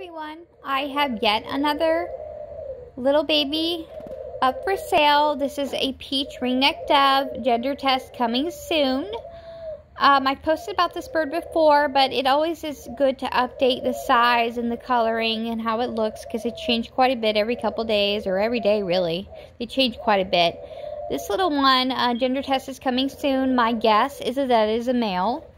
everyone. I have yet another little baby up for sale. This is a peach ringneck dove gender test coming soon. Um, I posted about this bird before, but it always is good to update the size and the coloring and how it looks because it changed quite a bit every couple days or every day really. They change quite a bit. This little one, uh, gender test is coming soon. My guess is that it is a male.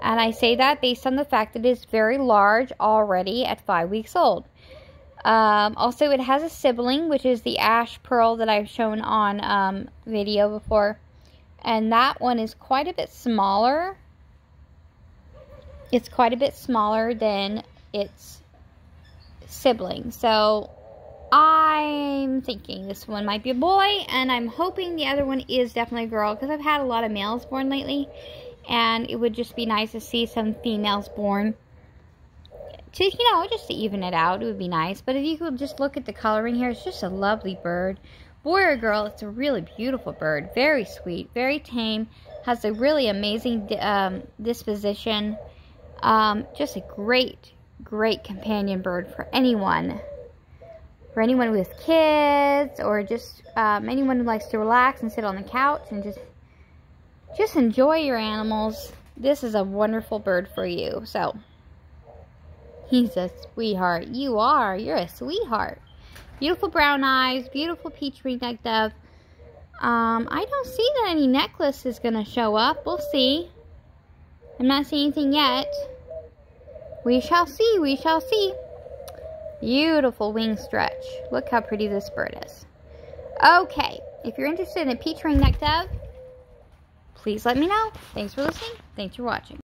And I say that based on the fact that it is very large already at five weeks old. Um, also, it has a sibling, which is the ash pearl that I've shown on um, video before. And that one is quite a bit smaller. It's quite a bit smaller than its sibling. So, I'm thinking this one might be a boy. And I'm hoping the other one is definitely a girl. Because I've had a lot of males born lately and it would just be nice to see some females born to, you know, just to even it out. It would be nice. But if you could just look at the coloring here, it's just a lovely bird. Boy or girl, it's a really beautiful bird. Very sweet, very tame. Has a really amazing um, disposition. Um, just a great, great companion bird for anyone. For anyone with kids or just um, anyone who likes to relax and sit on the couch and just just enjoy your animals. This is a wonderful bird for you. So, he's a sweetheart. You are. You're a sweetheart. Beautiful brown eyes. Beautiful peach ringneck dove. Um, I don't see that any necklace is going to show up. We'll see. I'm not seeing anything yet. We shall see. We shall see. Beautiful wing stretch. Look how pretty this bird is. Okay. If you're interested in a peach ringneck dove, please let me know. Thanks for listening. Thanks for watching.